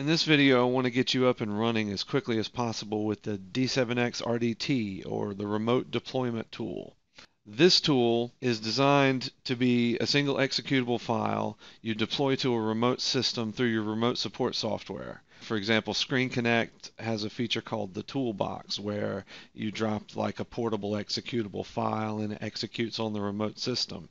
In this video, I want to get you up and running as quickly as possible with the D7X RDT or the Remote Deployment Tool. This tool is designed to be a single executable file you deploy to a remote system through your remote support software. For example, Screen Connect has a feature called the toolbox where you drop like a portable executable file and it executes on the remote system.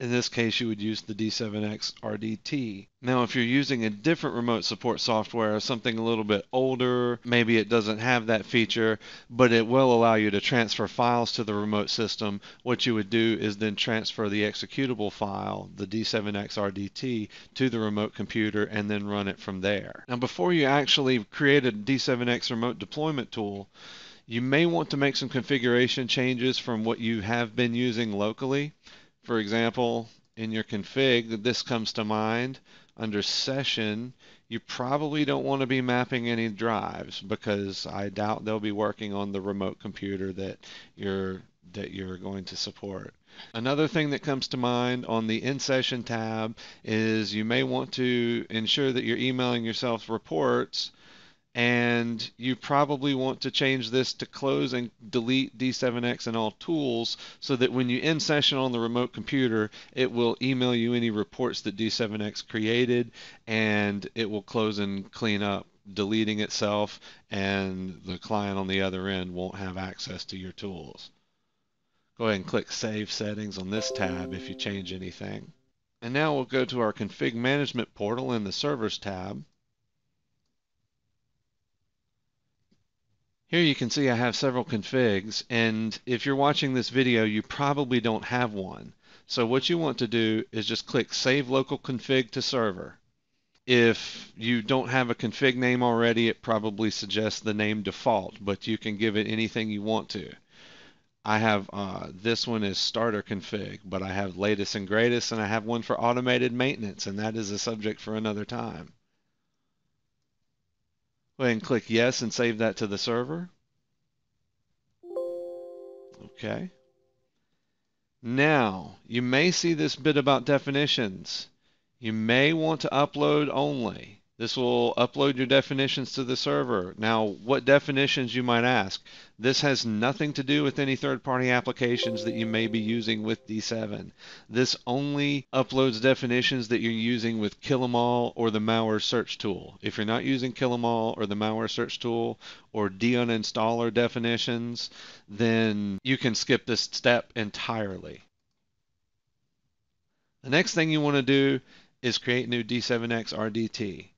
In this case, you would use the D7X RDT. Now, if you're using a different remote support software, something a little bit older, maybe it doesn't have that feature, but it will allow you to transfer files to the remote system. What you would do is then transfer the executable file, the D7X RDT, to the remote computer and then run it from there. Now, before you actually create a D7X remote deployment tool, you may want to make some configuration changes from what you have been using locally. For example, in your config, this comes to mind. Under session, you probably don't want to be mapping any drives because I doubt they'll be working on the remote computer that you're that you're going to support. Another thing that comes to mind on the in session tab is you may want to ensure that you're emailing yourself reports and you probably want to change this to close and delete D7X and all tools so that when you end session on the remote computer, it will email you any reports that D7X created and it will close and clean up, deleting itself, and the client on the other end won't have access to your tools. Go ahead and click Save Settings on this tab if you change anything. And now we'll go to our Config Management portal in the Servers tab. Here you can see I have several configs, and if you're watching this video, you probably don't have one. So what you want to do is just click Save Local Config to Server. If you don't have a config name already, it probably suggests the name default, but you can give it anything you want to. I have uh, this one is starter config, but I have latest and greatest, and I have one for automated maintenance, and that is a subject for another time. Go ahead and click yes and save that to the server. Okay. Now, you may see this bit about definitions. You may want to upload only. This will upload your definitions to the server. Now, what definitions you might ask? This has nothing to do with any third-party applications that you may be using with D7. This only uploads definitions that you're using with Kill-Em-All or the malware search tool. If you're not using Kill-Em-All or the malware search tool or duninstaller definitions, then you can skip this step entirely. The next thing you want to do is create new D7X RDT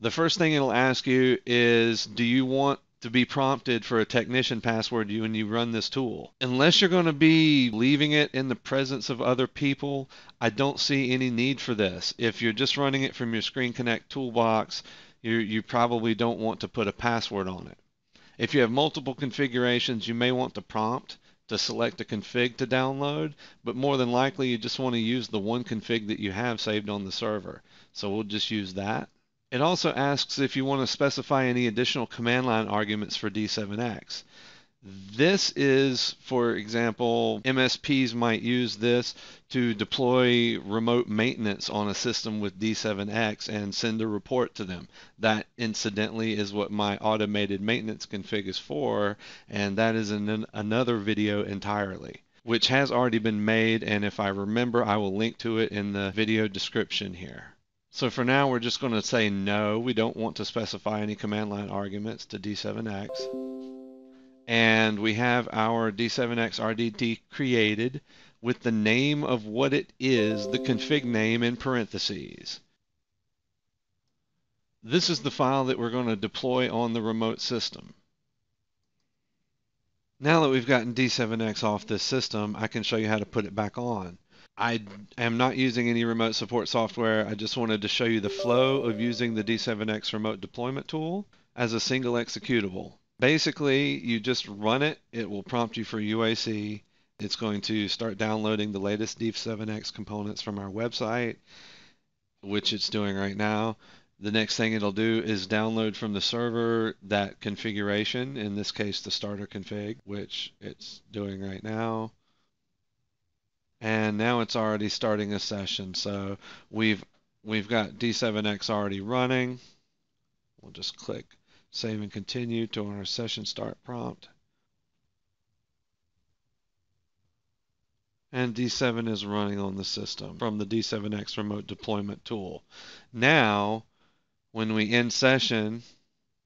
the first thing it'll ask you is do you want to be prompted for a technician password when you run this tool. Unless you're going to be leaving it in the presence of other people, I don't see any need for this. If you're just running it from your Screen Connect toolbox, you, you probably don't want to put a password on it. If you have multiple configurations, you may want to prompt to select a config to download, but more than likely you just want to use the one config that you have saved on the server. So we'll just use that. It also asks if you want to specify any additional command line arguments for D7X. This is, for example, MSPs might use this to deploy remote maintenance on a system with D7X and send a report to them. That, incidentally, is what my automated maintenance config is for, and that is in another video entirely, which has already been made, and if I remember, I will link to it in the video description here. So for now, we're just going to say no. We don't want to specify any command line arguments to D7X. And we have our D7X RDT created with the name of what it is, the config name in parentheses. This is the file that we're going to deploy on the remote system. Now that we've gotten D7X off this system, I can show you how to put it back on. I am not using any remote support software. I just wanted to show you the flow of using the D7X remote deployment tool as a single executable. Basically, you just run it. It will prompt you for UAC. It's going to start downloading the latest D7X components from our website, which it's doing right now. The next thing it'll do is download from the server that configuration, in this case the starter config, which it's doing right now and now it's already starting a session. So we've we've got D7X already running. We'll just click Save and Continue to our session start prompt. And D7 is running on the system from the D7X remote deployment tool. Now, when we end session,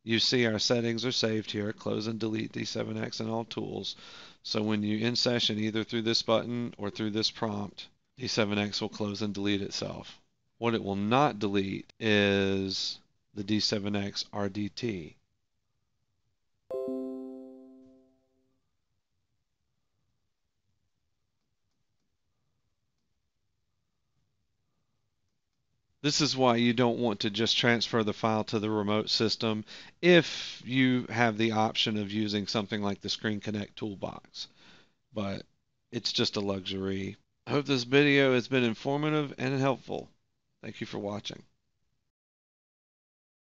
you see our settings are saved here. Close and delete D7X and all tools. So when you in session, either through this button or through this prompt, D7X will close and delete itself. What it will not delete is the D7X RDT. This is why you don't want to just transfer the file to the remote system if you have the option of using something like the Screen Connect toolbox. But it's just a luxury. I hope this video has been informative and helpful. Thank you for watching.